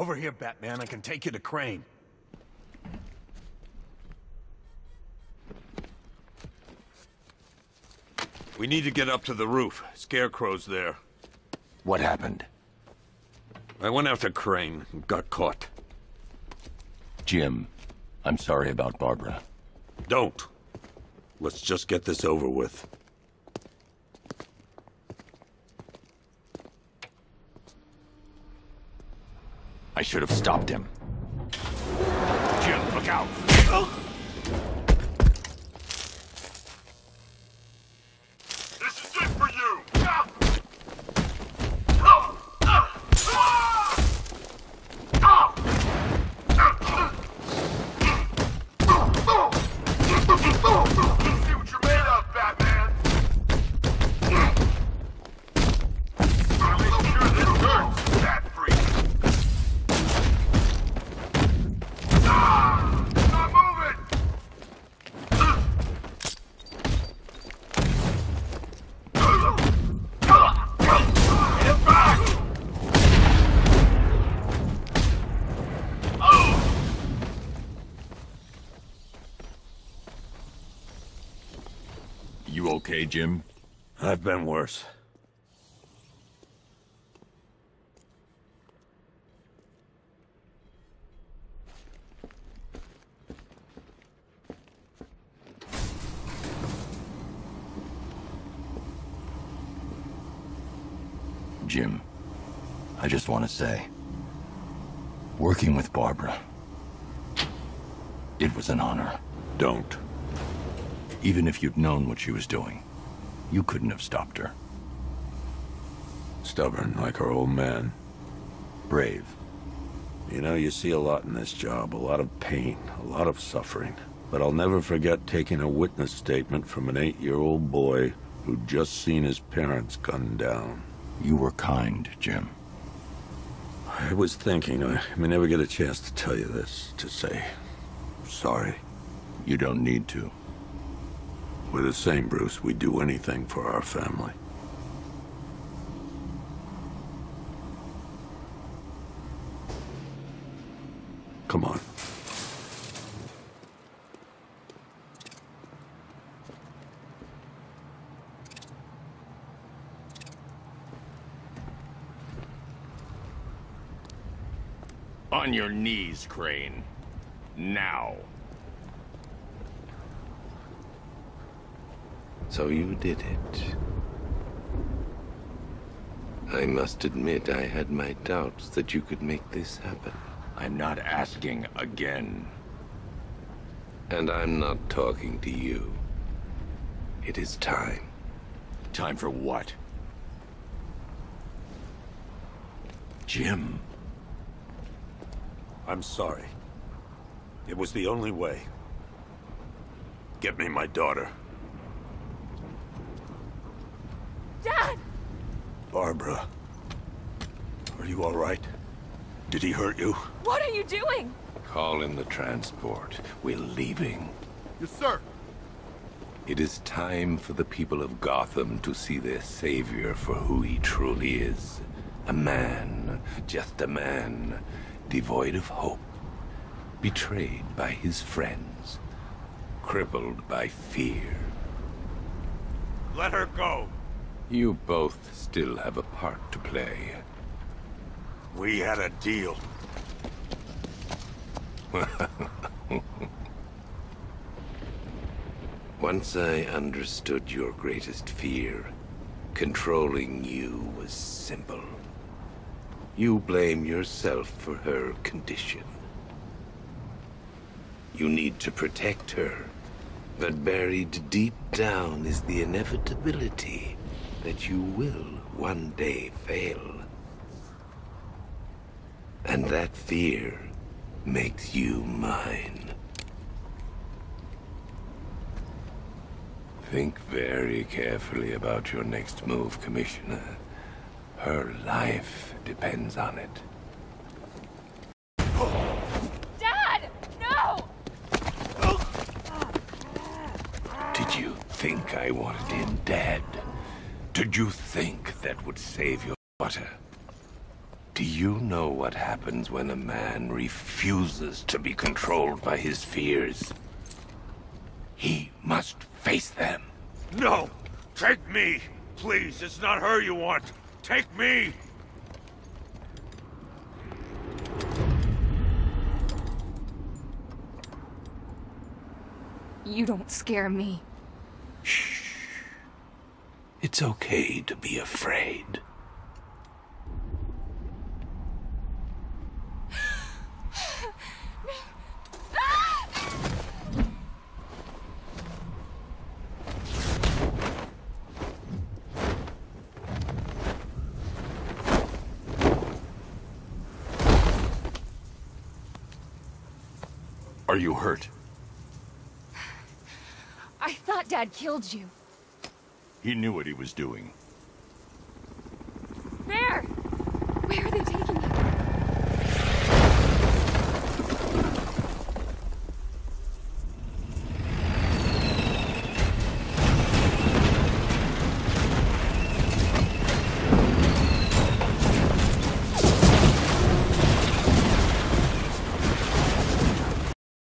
Over here, Batman. I can take you to Crane. We need to get up to the roof. Scarecrow's there. What happened? I went after Crane and got caught. Jim, I'm sorry about Barbara. Don't. Let's just get this over with. I should have stopped him. Jim, look out! You okay, Jim? I've been worse. Jim, I just want to say, working with Barbara, it was an honor. Don't. Even if you'd known what she was doing, you couldn't have stopped her. Stubborn like her old man. Brave. You know, you see a lot in this job. A lot of pain, a lot of suffering. But I'll never forget taking a witness statement from an eight-year-old boy who'd just seen his parents gunned down. You were kind, Jim. I was thinking I may never get a chance to tell you this, to say sorry. You don't need to. We're the same, Bruce. We'd do anything for our family. Come on. On your knees, Crane. Now. So you did it. I must admit I had my doubts that you could make this happen. I'm not asking again. And I'm not talking to you. It is time. Time for what? Jim. I'm sorry. It was the only way. Get me my daughter. Dad! Barbara. Are you all right? Did he hurt you? What are you doing? Call in the transport. We're leaving. Yes, sir. It is time for the people of Gotham to see their savior for who he truly is. A man, just a man, devoid of hope, betrayed by his friends, crippled by fear. Let her go. You both still have a part to play. We had a deal. Once I understood your greatest fear, controlling you was simple. You blame yourself for her condition. You need to protect her, but buried deep down is the inevitability that you will one day fail. And that fear makes you mine. Think very carefully about your next move, Commissioner. Her life depends on it. Dad! No! Did you think I wanted him dead? Did you think that would save your daughter? Do you know what happens when a man refuses to be controlled by his fears? He must face them. No! Take me! Please, it's not her you want! Take me! You don't scare me. It's okay to be afraid. Are you hurt? I thought Dad killed you. He knew what he was doing.